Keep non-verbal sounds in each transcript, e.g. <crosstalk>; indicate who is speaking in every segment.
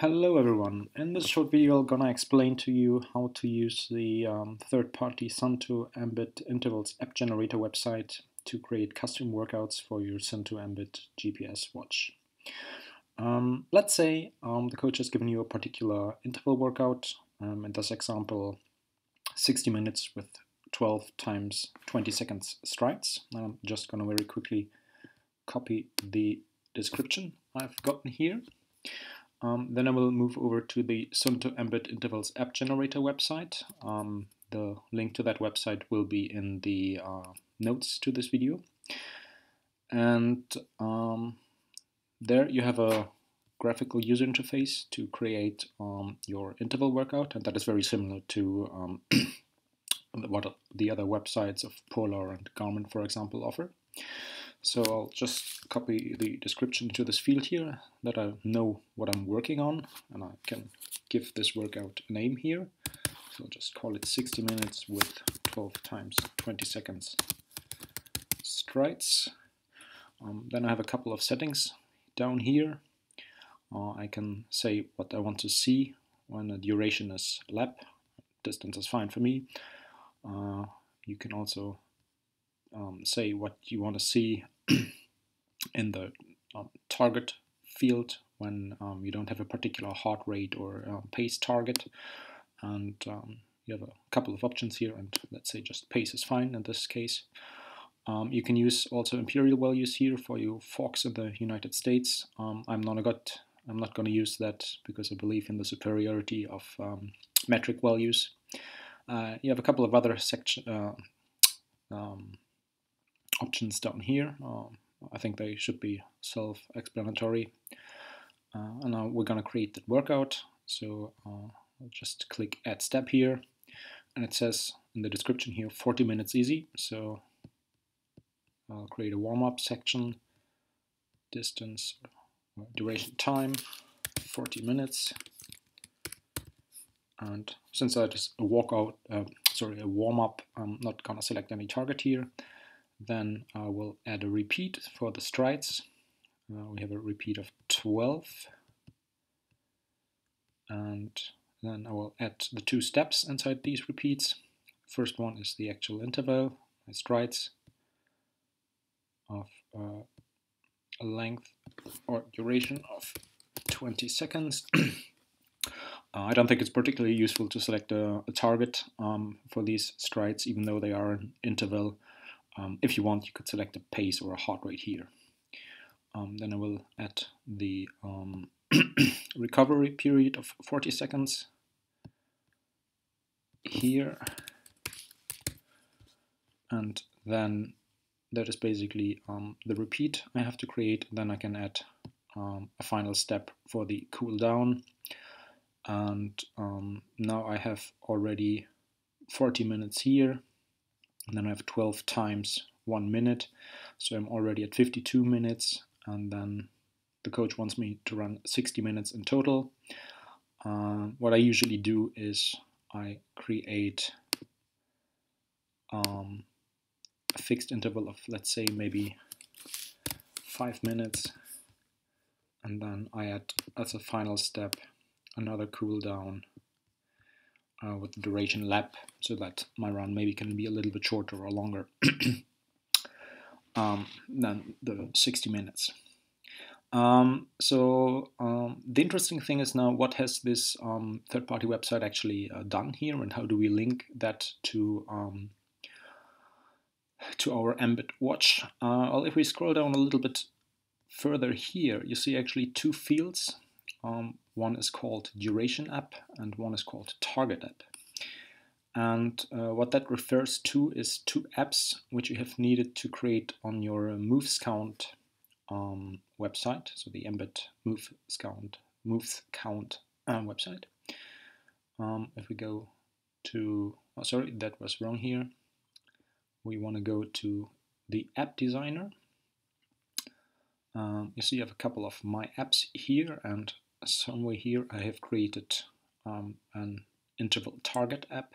Speaker 1: Hello everyone, in this short video I'm gonna explain to you how to use the um, third-party Suunto Ambit Intervals app generator website to create custom workouts for your Suunto Ambit GPS watch. Um, let's say um, the coach has given you a particular interval workout, um, in this example 60 minutes with 12 times 20 seconds strides. I'm just gonna very quickly copy the description I've gotten here. Um, then I will move over to the Suunto Ambit Intervals app generator website. Um, the link to that website will be in the uh, notes to this video. And um, there you have a graphical user interface to create um, your interval workout, and that is very similar to um, <clears throat> what the other websites of Polar and Garmin, for example, offer. So I'll just copy the description to this field here that I know what I'm working on and I can give this workout a name here. So I'll just call it 60 minutes with 12 times 20 seconds strides. Um, then I have a couple of settings down here. Uh, I can say what I want to see when the duration is lap. Distance is fine for me. Uh, you can also um, say what you want to see <clears throat> in the um, target field when um, you don't have a particular heart rate or um, pace target. And um, you have a couple of options here, and let's say just pace is fine in this case. Um, you can use also imperial values here for your forks in the United States. I'm not I'm not going to use that because I believe in the superiority of metric values. Uh, you have a couple of other section, uh, um, options down here. Uh, I think they should be self-explanatory. Uh, and now we're going to create that workout. So uh, I'll just click Add Step here. And it says in the description here 40 minutes easy. So I'll create a warm-up section, distance, duration time, 40 minutes. And since that is a walkout, uh, sorry, a warm-up, I'm not gonna select any target here. Then I will add a repeat for the strides. Uh, we have a repeat of 12. And then I will add the two steps inside these repeats. First one is the actual interval, my strides of uh, a length or duration of 20 seconds. <clears throat> uh, I don't think it's particularly useful to select a, a target um, for these strides, even though they are an interval um, if you want, you could select a pace or a heart rate here. Um, then I will add the um, <clears throat> recovery period of 40 seconds here. And then that is basically um, the repeat I have to create. Then I can add um, a final step for the cool down. And um, now I have already 40 minutes here and then I have 12 times one minute. So I'm already at 52 minutes. And then the coach wants me to run 60 minutes in total. Uh, what I usually do is I create um, a fixed interval of let's say maybe five minutes. And then I add as a final step another cool down uh, with the duration lap so that my run maybe can be a little bit shorter or longer <clears throat> um, than the 60 minutes. Um, so um, the interesting thing is now what has this um, third-party website actually uh, done here and how do we link that to um, to our Ambit watch? Uh, well, if we scroll down a little bit further here, you see actually two fields. Um, one is called Duration App and one is called Target App. And uh, what that refers to is two apps which you have needed to create on your Movescount um, website, so the Ambit Moves Count, Moves Count uh, website. Um, if we go to, oh, sorry, that was wrong here. We want to go to the app designer. Um, you see I have a couple of my apps here and somewhere here I have created um, an interval target app.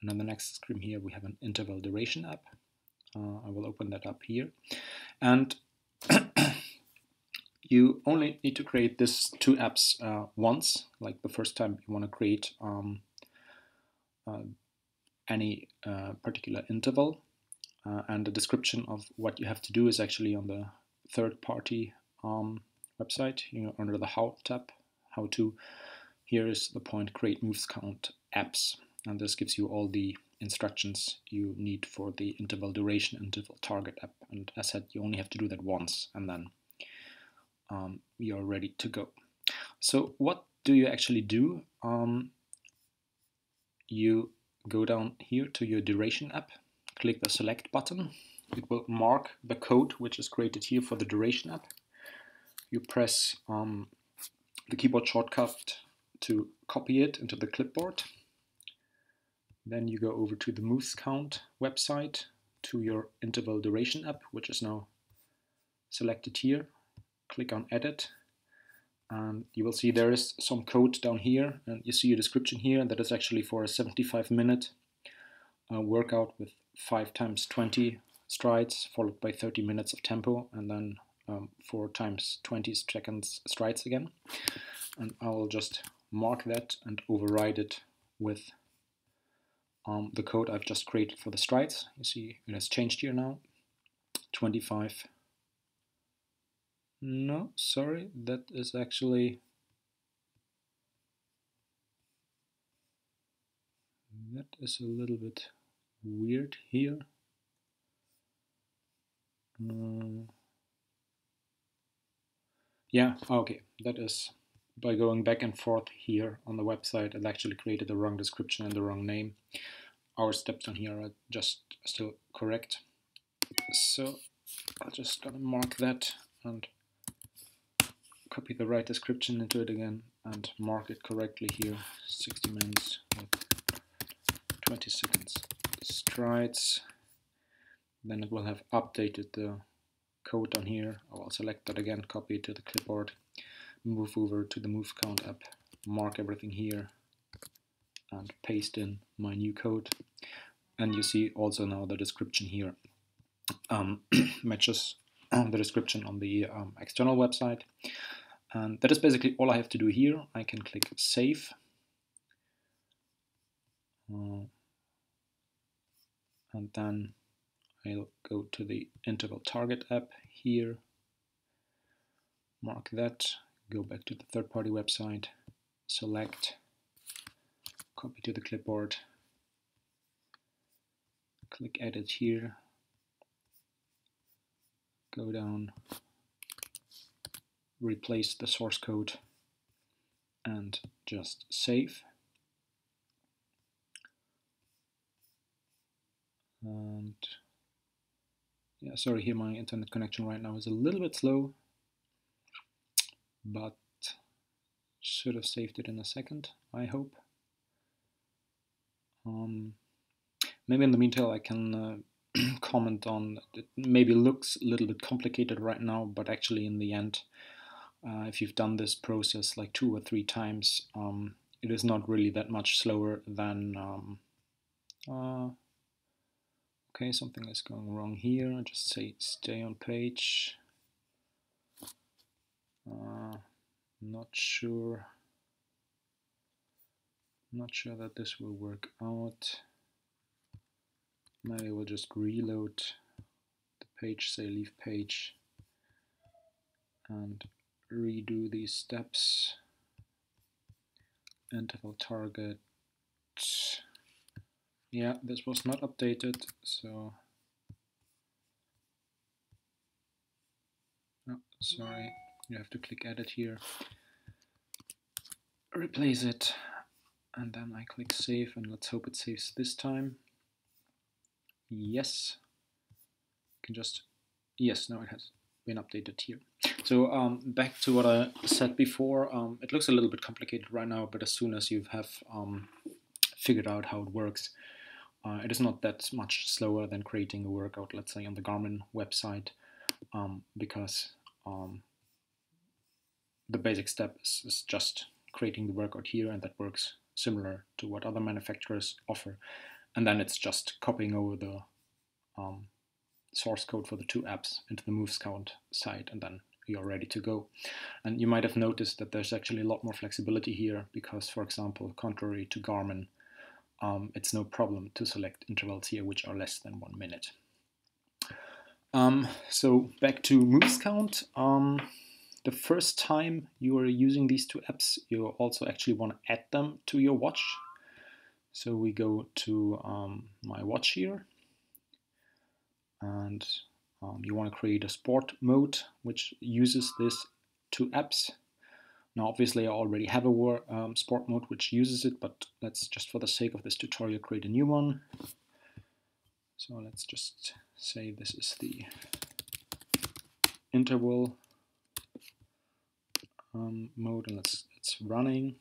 Speaker 1: And on the next screen here we have an interval duration app. Uh, I will open that up here. And <coughs> you only need to create this two apps uh, once, like the first time you want to create um, uh, any uh, particular interval. Uh, and the description of what you have to do is actually on the third party um, website, you know, under the How tab, How to. Here is the point create Movescount apps. And this gives you all the instructions you need for the interval duration interval target app. And as I said, you only have to do that once and then um, you're ready to go. So what do you actually do? Um, you go down here to your duration app, click the select button. It will mark the code which is created here for the duration app. You press um, the keyboard shortcut to copy it into the clipboard. Then you go over to the Movescount website to your interval duration app, which is now selected here click on edit and you will see there is some code down here and you see a description here and that is actually for a 75 minute uh, workout with 5 times 20 strides followed by 30 minutes of tempo and then um, 4 times 20 seconds strides again. And I will just mark that and override it with um, the code I've just created for the strides. You see it has changed here now. 25 no, sorry, that is actually that is a little bit weird here. Uh, yeah, okay, that is by going back and forth here on the website, it actually created the wrong description and the wrong name. Our steps on here are just still correct. So I'll just gonna mark that and copy the right description into it again and mark it correctly here 60 minutes with 20 seconds strides then it will have updated the code on here I will select that again copy it to the clipboard move over to the move count app mark everything here and paste in my new code and you see also now the description here um, <clears throat> matches the description on the um, external website and that is basically all I have to do here. I can click Save. Uh, and then I'll go to the interval target app here, mark that, go back to the third-party website, select, copy to the clipboard, click Edit here, go down, replace the source code. And just save. And yeah, sorry here my internet connection right now is a little bit slow, but should have saved it in a second, I hope. Um, maybe in the meantime I can uh, <clears throat> comment on it maybe looks a little bit complicated right now, but actually in the end uh, if you've done this process like two or three times, um, it is not really that much slower than. Um, uh, okay, something is going wrong here. I just say stay on page. Uh, not sure. Not sure that this will work out. Maybe we'll just reload the page, say leave page, and redo these steps. Interval target. Yeah, this was not updated, so. Oh, sorry, you have to click edit here. Replace it, and then I click save, and let's hope it saves this time. Yes. You can just, yes, now it has been updated here. So um, back to what I said before, um, it looks a little bit complicated right now, but as soon as you have um, figured out how it works, uh, it is not that much slower than creating a workout, let's say on the Garmin website, um, because um, the basic step is, is, just creating the workout here, and that works similar to what other manufacturers offer. And then it's just copying over the um, source code for the two apps into the Movescount site and then you're ready to go. And you might have noticed that there's actually a lot more flexibility here because, for example, contrary to Garmin, um, it's no problem to select intervals here which are less than one minute. Um, so back to Movescount. Um, the first time you are using these two apps, you also actually want to add them to your watch. So we go to um, my watch here and um, you want to create a sport mode which uses these two apps. Now obviously I already have a war, um, sport mode which uses it, but let's just for the sake of this tutorial create a new one. So let's just say this is the interval um, mode and it's, it's running.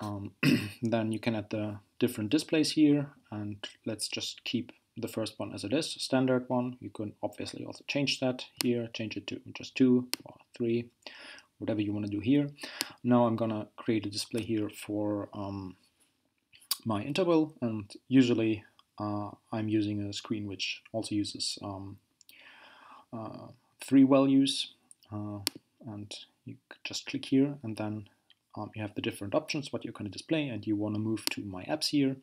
Speaker 1: Um, <clears throat> then you can add the different displays here and let's just keep the first one as it is, standard one. You can obviously also change that here, change it to just two or three, whatever you want to do here. Now I'm gonna create a display here for um, my interval and usually uh, I'm using a screen which also uses um, uh, three values uh, and you just click here and then um, you have the different options what you're going to display and you want to move to my apps here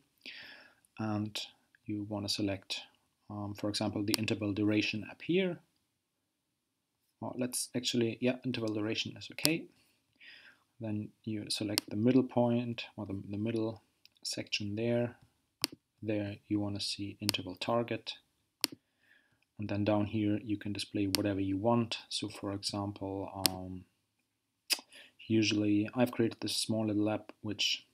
Speaker 1: and you want to select um, for example the interval duration app here let's actually yeah interval duration is okay. Then you select the middle point or the, the middle section there. There you want to see interval target. And then down here you can display whatever you want. So for example um, usually I've created this small little app which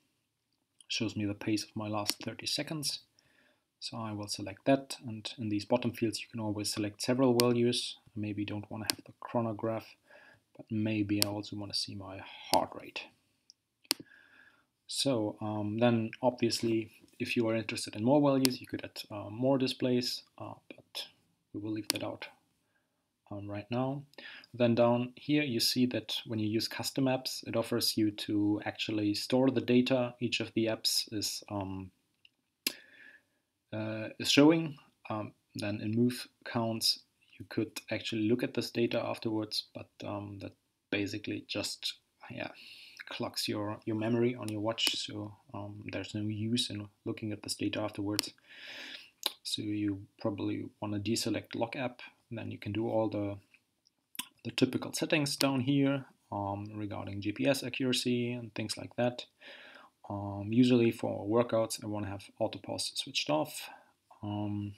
Speaker 1: shows me the pace of my last 30 seconds so I will select that and in these bottom fields you can always select several values. Maybe don't want to have the chronograph but maybe I also want to see my heart rate. So um, then obviously if you are interested in more values, you could add uh, more displays, uh, but we will leave that out um, right now. Then down here you see that when you use custom apps, it offers you to actually store the data. Each of the apps is, um, uh, is showing. Um, then in move counts, you could actually look at this data afterwards, but um, that basically just, yeah, clocks your, your memory on your watch, so um, there's no use in looking at this data afterwards. So you probably want to deselect lock app, and then you can do all the, the typical settings down here um, regarding GPS accuracy and things like that. Um, usually for workouts, I want to have auto pause switched off. Um,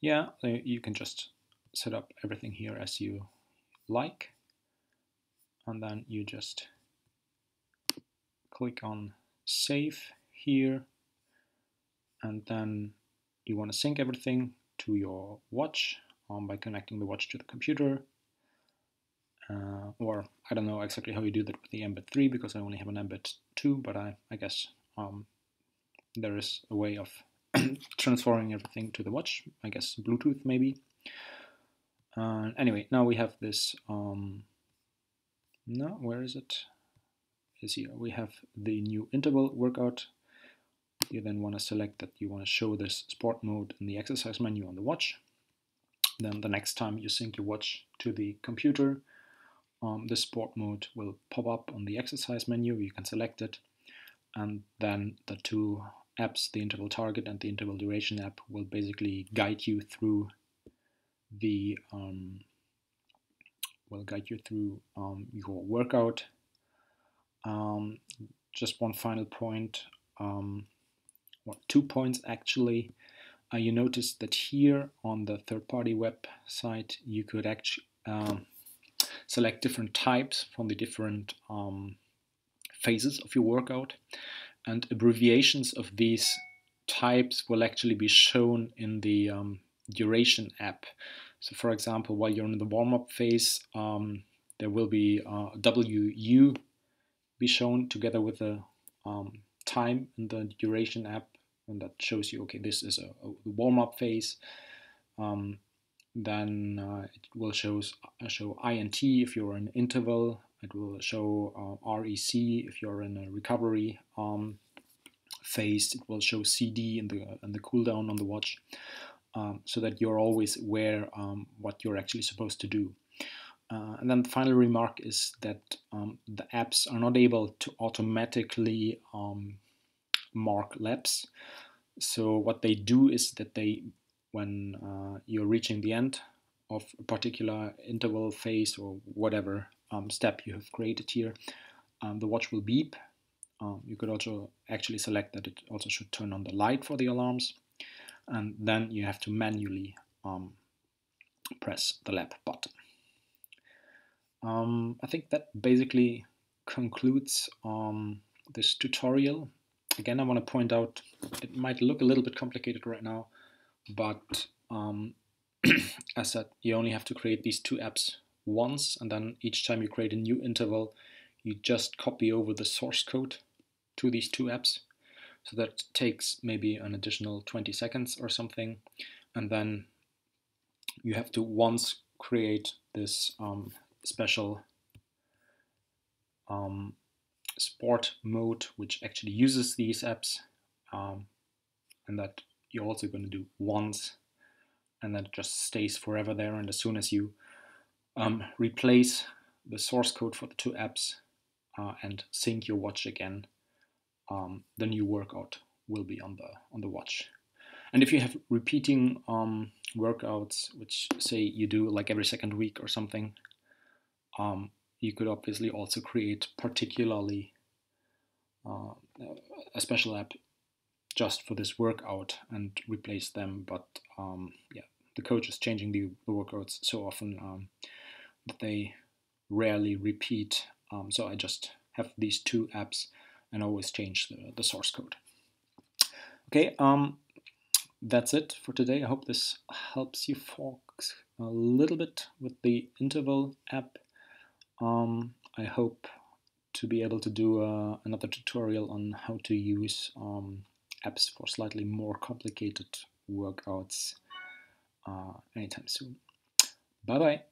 Speaker 1: yeah, you can just set up everything here as you like. And then you just click on save here. And then you want to sync everything to your watch um, by connecting the watch to the computer uh, or I don't know exactly how you do that with the Ambit 3 because I only have an Ambit 2 but I, I guess um, there is a way of <clears throat> transferring everything to the watch I guess Bluetooth maybe uh, anyway now we have this um, no, where is it? Is here. We have the new interval workout. You then want to select that you want to show this sport mode in the exercise menu on the watch. Then the next time you sync your watch to the computer, um, the sport mode will pop up on the exercise menu. You can select it. And then the two apps, the interval target and the interval duration app, will basically guide you through the um, will guide you through um, your workout. Um, just one final point, um, well, two points actually. Uh, you notice that here on the third-party website you could actually um, select different types from the different um, phases of your workout and abbreviations of these types will actually be shown in the um, duration app. So for example, while you're in the warm-up phase, um, there will be uh, WU be shown together with the um, time in the duration app, and that shows you, okay, this is a, a warm-up phase. Um, then uh, it will shows, uh, show INT if you're in interval. It will show uh, REC if you're in a recovery um, phase. It will show CD in the in the cooldown on the watch. um, so that you're always aware um, what you're actually supposed to do. Uh, and then the final remark is that um, the apps are not able to automatically um, mark laps. So what they do is that they, when uh, you're reaching the end of a particular interval phase or whatever um, step you have created here, um, the watch will beep. Um, you could also actually select that it also should turn on the light for the alarms. And then you have to manually um, press the lap button. Um, I think that basically concludes um, this tutorial. Again, I want to point out it might look a little bit complicated right now, but um, <clears throat> as said, you only have to create these two apps once, and then each time you create a new interval, you just copy over the source code to these two apps. So that takes maybe an additional 20 seconds or something, and then you have to once create this um, special um, sport mode which actually uses these apps um, and that you're also going to do once and that just stays forever there and as soon as you um, replace the source code for the two apps uh, and sync your watch again um, the new workout will be on the on the watch. And if you have repeating um, workouts which say you do like every second week or something um, you could obviously also create particularly uh, a special app just for this workout and replace them. But um, yeah, the coach is changing the, the workouts so often um, that they rarely repeat. Um, so I just have these two apps and always change the, the source code. Okay, um, that's it for today. I hope this helps you folks a little bit with the interval app um, I hope to be able to do uh, another tutorial on how to use um, apps for slightly more complicated workouts uh, anytime soon. Bye bye.